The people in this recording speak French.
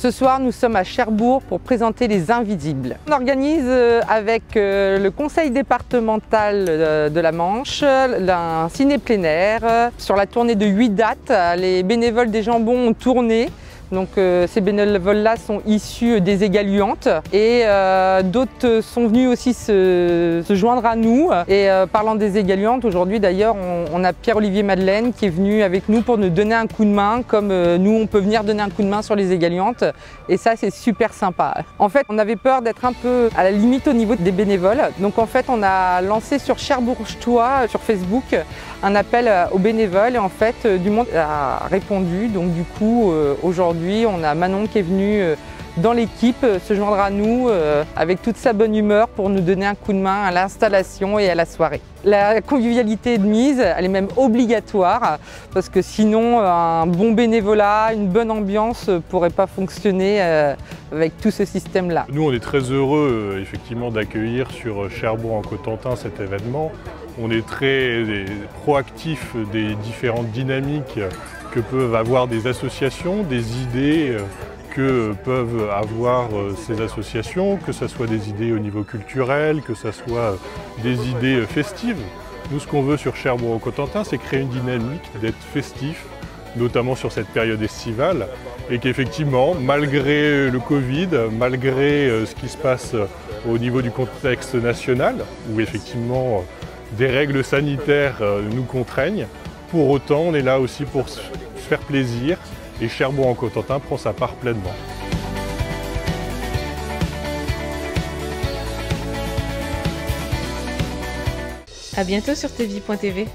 Ce soir, nous sommes à Cherbourg pour présenter les Invisibles. On organise euh, avec euh, le conseil départemental euh, de la Manche un ciné plein. Sur la tournée de 8 dates, les bénévoles des jambons ont tourné donc euh, ces bénévoles-là sont issus des égaluantes et euh, d'autres sont venus aussi se, joindre à nous. Et euh, parlant des égaluantes, aujourd'hui d'ailleurs on, a Pierre-Olivier Madeleine qui est venu avec nous pour nous donner un coup de main comme nous on peut venir donner un coup de main sur les égaluantes et ça c'est super sympa. En fait on avait peur d'être un peu à la limite au niveau des bénévoles donc en fait on a lancé sur Cherbourgeois sur Facebook un appel aux bénévoles et en fait du monde a répondu donc du coup aujourd'hui on a Manon qui est venue euh, dans l'équipe euh, se joindre à nous euh, avec toute sa bonne humeur pour nous donner un coup de main à l'installation et à la soirée. La convivialité de mise, elle est même obligatoire parce que sinon un bon bénévolat, une bonne ambiance ne pourrait pas fonctionner avec tout ce système-là. Nous on est très heureux effectivement d'accueillir sur Cherbourg en Cotentin cet événement. On est très proactif des différentes dynamiques que peuvent avoir des associations, des idées euh, que peuvent avoir euh, ces associations, que ce soit des idées au niveau culturel, que ce soit euh, des idées festives. Nous, ce qu'on veut sur Cherbourg-Cotentin, c'est créer une dynamique d'être festif, notamment sur cette période estivale, et qu'effectivement, malgré le Covid, malgré ce qui se passe au niveau du contexte national, où effectivement des règles sanitaires nous contraignent, pour autant, on est là aussi pour se faire plaisir et Cherbourg en Cotentin prend sa part pleinement. A bientôt sur tv.tv.